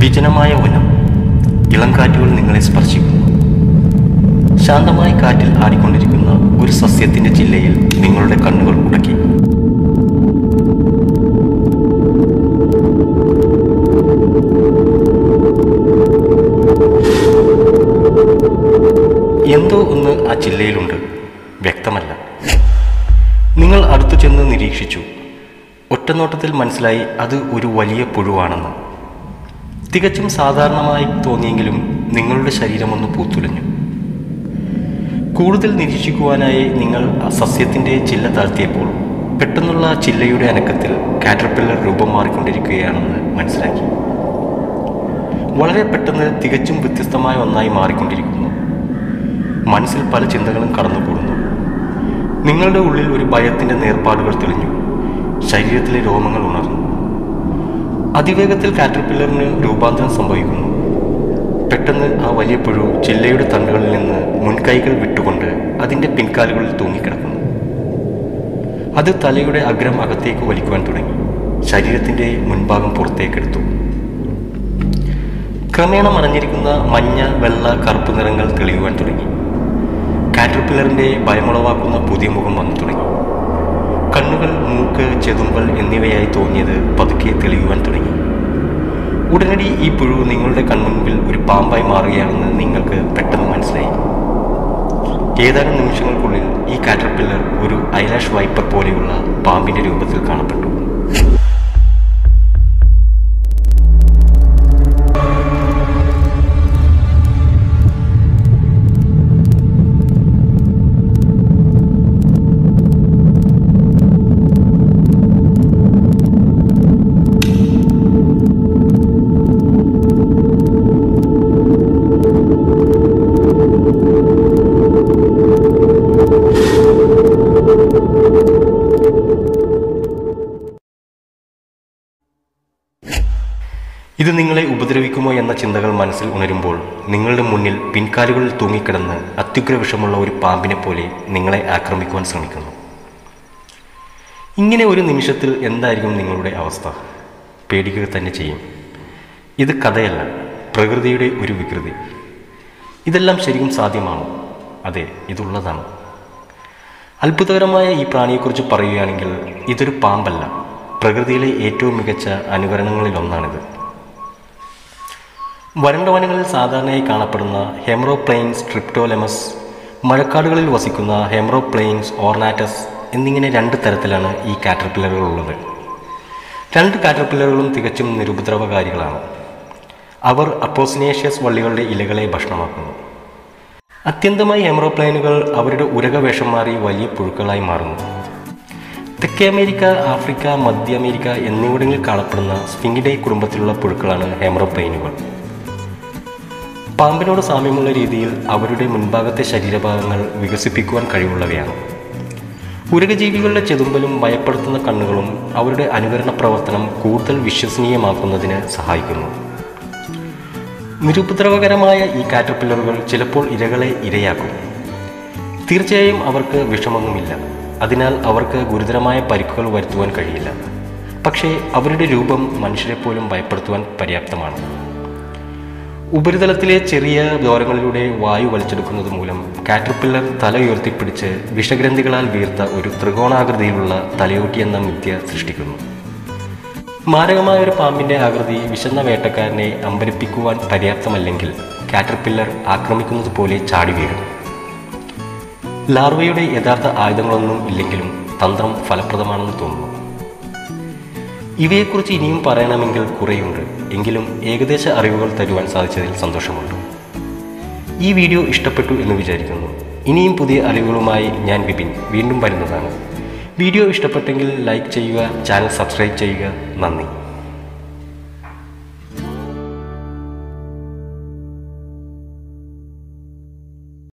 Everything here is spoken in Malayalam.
വിജനമായ വനം ഇളംകാറ്റുകൾ നിങ്ങളെ സ്പർശിക്കുന്നു. ശാന്തമായ കാറ്റിൽ ആടിക്കൊണ്ടിരിക്കുന്ന ഒരു സസ്യത്തിന്റെ ജില്ലയിൽ നിങ്ങളുടെ കണ്ണുകൾ ഉടക്കി. എന്തോ ഒന്ന് ആ ചില്ലയിലുണ്ട് വ്യക്തമല്ല. നിങ്ങൾ അടുത്തു ചെന്ന് നിരീക്ഷിച്ചു. ഒറ്റനോട്ടത്തിൽ മനസ്സിലായി അത് ഒരു വലിയ പുഴുവാണെന്ന്. തികച്ചും സാധാരണമായി തോന്നിയെങ്കിലും നിങ്ങളുടെ ശരീരമൊന്ന് പൂത്തുലഞ്ഞു. കൂടുതൽ നിരീക്ഷിക്കുവാനായി നിങ്ങൾ സസ്യത്തിന്റെ ചില്ല താഴ്ത്തിയപ്പോൾ പെട്ടെന്നുള്ള ചില്ലയുടെ അനക്കത്തിൽ കാറ്റർപില്ലർ രൂപം മാറിക്കൊണ്ടിരിക്കുകയാണെന്ന് മനസ്സിലാക്കി. വളരെ പെട്ടെന്ന് തികച്ചും വ്യത്യസ്തമായ ഒന്നായി മാറിക്കൊണ്ടിരിക്കുന്നു. മനസ്സിൽ പല ചിന്തകളും കടന്നുകൂടുന്നു നിങ്ങളുടെ ഉള്ളിൽ ഒരു ഭയത്തിന്റെ നേർപ്പാടുകൾ തെളിഞ്ഞു. ശരീരത്തിലെ രോമങ്ങൾ ഉണർന്നു. അതിവേഗത്തിൽ കാറ്റർപില്ലറിന് രൂപാന്തരം സംഭവിക്കുന്നു. പെട്ടെന്ന് ആ വലിയ പുഴു ചില്ലയുടെ തണ്ടുകളിൽ നിന്ന് മുൻകൈകൾ വിട്ടുകൊണ്ട് അതിന്റെ പിൻകാലുകളിൽ തൂങ്ങിക്കിടക്കുന്നു. അത് തലയുടെ അഗ്രം അകത്തേക്ക് വലിക്കുവാൻ തുടങ്ങി. ശരീരത്തിന്റെ മുൻഭാഗം പുറത്തേക്കെടുത്തു. ക്രമേണ മറഞ്ഞിരിക്കുന്ന മഞ്ഞ വെള്ള കറുപ്പ് നിറങ്ങൾ തെളിയുവാൻ തുടങ്ങി. കാറ്റർപില്ലറിന്റെ ഭയമുളവാക്കുന്ന പുതിയ മുഖം വന്നു തുടങ്ങി. കണ്ണുകൾ മൂക്ക് ചെതുമ്പൽ എന്നിവയായി തോന്നിയത് പതുക്കെ തെളിയുവാൻ തുടങ്ങി. ഉടനടി ഈ പുഴു നിങ്ങളുടെ കൺമുൻപിൽ ഒരു പാമ്പായി മാറുകയാണെന്ന് നിങ്ങൾക്ക് പെട്ടെന്ന് മനസ്സിലായി. ഏതാനും നിമിഷങ്ങൾക്കുള്ളിൽ ഈ കാറ്റർപില്ലർ ഒരു ഐലാഷ് വൈപ്പർ പോലെയുള്ള പാമ്പിന്റെ രൂപത്തിൽ കാണപ്പെട്ടു. ഇത് നിങ്ങളെ ഉപദ്രവിക്കുമോ എന്ന ചിന്തകൾ മനസ്സിൽ ഉണരുമ്പോൾ നിങ്ങളുടെ മുന്നിൽ പിൻകാലുകളിൽ തൂങ്ങിക്കിടന്ന് അത്യുഗ്ര വിഷമുള്ള ഒരു പാമ്പിനെ പോലെ നിങ്ങളെ ആക്രമിക്കുവാൻ ശ്രമിക്കുന്നു. ഇങ്ങനെ ഒരു നിമിഷത്തിൽ എന്തായിരിക്കും നിങ്ങളുടെ അവസ്ഥ? പേടിക്കുക തന്നെ ചെയ്യും. ഇത് കഥയല്ല പ്രകൃതിയുടെ ഒരു വികൃതി. ഇതെല്ലാം ശരിക്കും സാധ്യമാണോ? അതെ ഇതുള്ളതാണ്. അത്ഭുതകരമായ ഈ പ്രാണിയെക്കുറിച്ച് പറയുകയാണെങ്കിൽ ഇതൊരു പാമ്പല്ല. പ്രകൃതിയിലെ ഏറ്റവും മികച്ച അനുകരണങ്ങളിലൊന്നാണിത്. വരണ്ട വനങ്ങളിൽ സാധാരണയായി കാണപ്പെടുന്ന ഹെമറോപ്ലെയിൻസ് ട്രിപ്റ്റോലെമസ് മഴക്കാടുകളിൽ വസിക്കുന്ന ഹെമറോപ്ലെയിൻസ് ഓർണാറ്റസ് എന്നിങ്ങനെ രണ്ട് തരത്തിലാണ് ഈ കാറ്റർപില്ലറുകൾ ഉള്ളത് രണ്ട് കാറ്റർപില്ലറുകളും തികച്ചും നിരുപദ്രവകാരികളാണ്. അവർ അപ്പോസിനേഷ്യസ് വള്ളികളുടെ ഇലകളെ ഭക്ഷണമാക്കുന്നു. അത്യന്തമായി ഹെമറോപ്ലെയിനുകൾ അവരുടെ ഉരകവേഷം മാറി വലിയ പുഴുക്കളായി മാറുന്നു. തെക്കേ അമേരിക്ക ആഫ്രിക്ക മധ്യ അമേരിക്ക എന്നിവിടങ്ങളിൽ കാണപ്പെടുന്ന സ്പിങ്ങിഡേ കുടുംബത്തിലുള്ള പുഴുക്കളാണ് ഹെമറോപ്ലെയിനുകൾ. പാമ്പിനോട് സാമ്യമുള്ള രീതിയിൽ അവരുടെ മുൻഭാഗത്തെ ശരീരഭാഗങ്ങൾ വികസിപ്പിക്കുവാൻ കഴിവുള്ളവയാണ്. ഉരകജീവികളുടെ ചെതുമ്പലും ഭയപ്പെടുത്തുന്ന കണ്ണുകളും അവരുടെ അനുകരണ പ്രവർത്തനം കൂടുതൽ വിശ്വസനീയമാക്കുന്നതിന് സഹായിക്കുന്നു. നിരുപദ്രവകരമായ ഈ കാറ്റർപില്ലറുകൾ ചിലപ്പോൾ ഇരകളെ ഇരയാക്കും. തീർച്ചയായും അവർക്ക് വിഷമൊന്നുമില്ല അതിനാൽ അവർക്ക് ഗുരുതരമായ പരിക്കുകൾ വരുത്തുവാൻ കഴിയില്ല. പക്ഷേ അവരുടെ രൂപം മനുഷ്യരെപ്പോലും ഭയപ്പെടുത്തുവാൻ പര്യാപ്തമാണ്. ഉപരിതലത്തിലെ ചെറിയ ദ്വാരങ്ങളിലൂടെ വായു വലിച്ചെടുക്കുന്നത് മൂലം കാറ്റർപില്ലർ തല ഉയർത്തിപ്പിടിച്ച് വിഷഗ്രന്ഥികളാൽ വീർത്ത ഒരു ത്രികോണാകൃതിയിലുള്ള തലയോട്ടി എന്ന മിഥ്യ സൃഷ്ടിക്കുന്നു. മാരകമായ ഒരു പാമ്പിന്റെ ആകൃതി വിശന്ന വേട്ടക്കാരനെ അമ്പരിപ്പിക്കുവാൻ പര്യാപ്തമല്ലെങ്കിൽ കാറ്റർപില്ലർ ആക്രമിക്കുന്നത് പോലെ ചാടി വീഴും. ലാർവയുടെ യഥാർത്ഥ ആയുധങ്ങളൊന്നും ഇല്ലെങ്കിലും തന്ത്രം ഫലപ്രദമാണെന്ന് തോന്നുന്നു. ഇവയെക്കുറിച്ച് ഇനിയും പറയണമെങ്കിൽ കുറേയുണ്ട്. എങ്കിലും ഏകദേശ അറിവുകൾ തരുവാൻ സാധിച്ചതിൽ സന്തോഷമുണ്ട്. ഈ വീഡിയോ ഇഷ്ടപ്പെട്ടു എന്ന് വിചാരിക്കുന്നു. ഇനിയും പുതിയ അറിവുകളുമായി ഞാൻ വിപിൻ വീണ്ടും വരുന്നതാണ്. വീഡിയോ ഇഷ്ടപ്പെട്ടെങ്കിൽ ലൈക്ക് ചെയ്യുക ചാനൽ സബ്സ്ക്രൈബ് ചെയ്യുക. നന്ദി.